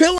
pillow.